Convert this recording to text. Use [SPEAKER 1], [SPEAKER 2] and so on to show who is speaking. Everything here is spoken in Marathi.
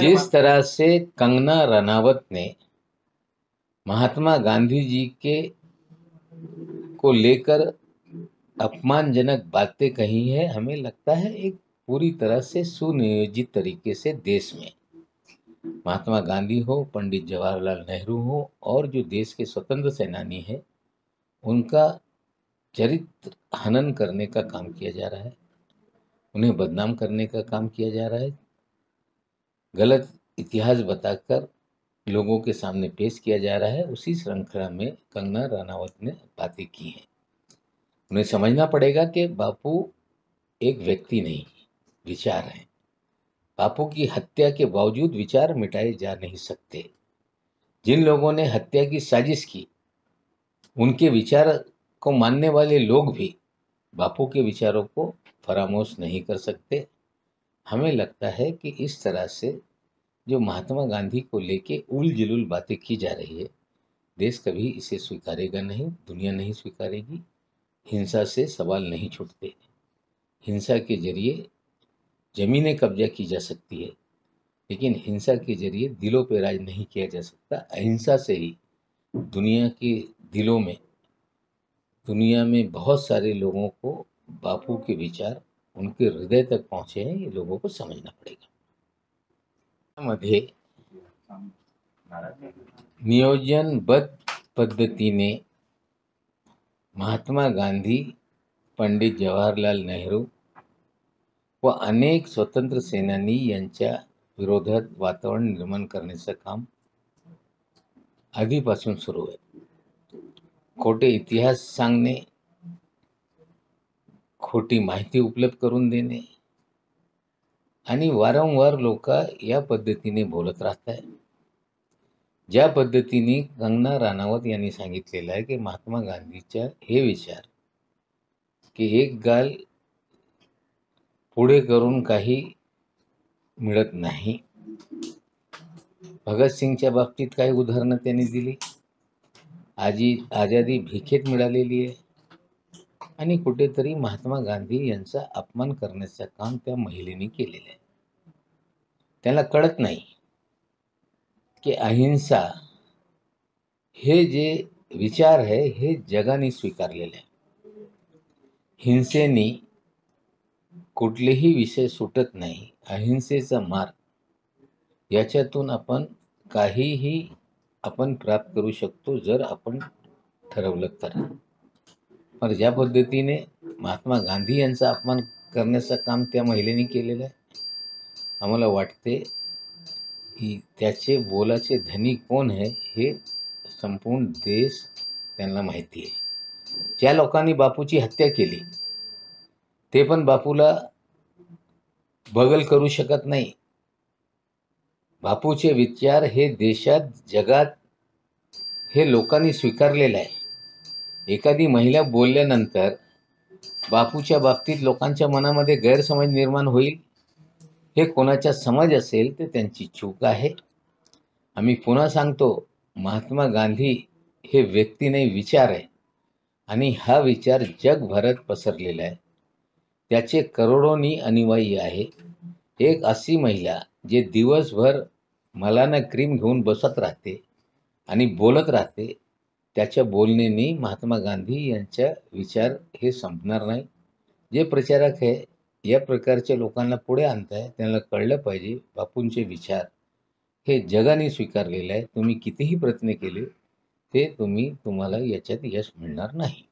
[SPEAKER 1] जिस तरह से कंगना रनावत ने महात्मा गांधी जी के को लेकर अपमानजनक बातें कही है हमें लगता है एक पूरी तरह से सुनियोजित तरीके से देश में। महात्मा गांधी हो पंडित जवाहरलाल नेहरू हो और जो देश के स्वतंत्र सेनानी हैं उनका चरित्र हनन करने का काम किया जा रहा है। उन्हें बदनाम करने का काम किया जा रहा है। गलत इतिहास बताकर लोगों के सामने पेश किया जा रहा है, उसी श्रृंखला में कंगना रानावत ने बातें की हैं। उन्हें समझना पड़ेगा कि बापू एक व्यक्ति नहीं, विचार हैं। बापू की हत्या के बावजूद विचार मिटाए जा नहीं सकते। जिन लोगों ने हत्या की साजिश की, उनके विचार को मानने वाले लोग भी बापू के विचारों को फरामोश नहीं कर सकते। हमें लगता है कि इस तरह से जो महात्मा गांधी को लेके उल जुलूल बातें की जा रही है, देश कभी इसे स्वीकारेगा नहीं, दुनिया नहीं स्वीकारेगी, हिंसा से सवाल नहीं छूटते। हिंसा के ज़रिए जमीनें कब्जा की जा सकती है, लेकिन हिंसा के ज़रिए दिलों पर राज नहीं किया जा सकता। अहिंसा से ही दुनिया के दिलों में, दुनिया में बहुत सारे लोगों को बापू के विचार उनके हृदय तक पहुँचे ये लोगों को समझना पड़ेगा। नियोजनबद्ध पद्धतीने महात्मा गांधी, पंडित जवाहरलाल नेहरू व अनेक स्वतंत्र सेनानी यांच्या विरोधात वातावरण निर्माण करण्याचं काम आधीपासून सुरू आहे. खोटे इतिहास सांगणे खोटी माहिती उपलब्ध करून देणे. आणि वारंवार लोक या पद्धतीने बोलत राहत आहे ज्या पद्धतीने कंगना राणावत यांनी सांगितलेलं आहे की महात्मा गांधीच्या हे विचार की एक गाल पुढे करून काही मिळत नाही. भगतसिंगच्या बाबतीत काही उदाहरणं त्यांनी दिली. आजी आझादी भिकेत मिळालेली आहे. आणि कुठेतरी महात्मा गांधी यांचा अपमान करण्याचं काम त्या महिलेने केलेलं आहे. त्याला कळत नाही की अहिंसा हे जे विचार आहे हे जगाने स्वीकारलेले आहे. हिंसेने कुठलेही विषय सुटत नाही. अहिंसेचा मार्ग याच्यातून आपण काहीही आपण प्राप्त करू शकतो जर आपण ठरवलं तर. पण ज्या पद्धतीने महात्मा गांधी यांचा अपमान करण्याचं काम त्या महिलेने केलेलं आहे आम्हाला वाटते की त्याचे बोलाचे धनी कोण आहे हे संपूर्ण देश त्यांना माहिती आहे. ज्या लोकांनी बापूची हत्या केली ते पण बापूला बगल करू शकत नाही. बापूचे विचार हे देशात जगात हे लोकांनी स्वीकारलेलं आहे. एखादी महिला बोलल्यानंतर बापूच्या बाबतीत लोकांच्या मनामध्ये गैरसमज निर्माण होईल? हे कोणाचा समज असेल तर त्यांची चूक आहे. आम्ही पुन्हा सांगतो महात्मा गांधी हे व्यक्ती नाही विचार आहे. आणि हा विचार जगभरात पसरलेला आहे. त्याचे करोडोनी अनुयायी आहे. एक अशी महिला जे दिवसभर मलानं क्रीम घेऊन बसत राहते आणि बोलत राहते त्याच्या बोलण्याने महात्मा गांधी यांच्या विचार हे संपणार नाही. जे प्रचारक आहे या प्रकारच्या लोकांना पुढे आणताय त्यांना कळलं पाहिजे बापूंचे विचार. हे जगाने स्वीकारलेले आहे. तुम्ही कितीही प्रयत्न केले ते तुम्ही तुम्हाला याच्यात यश मिळणार नाही.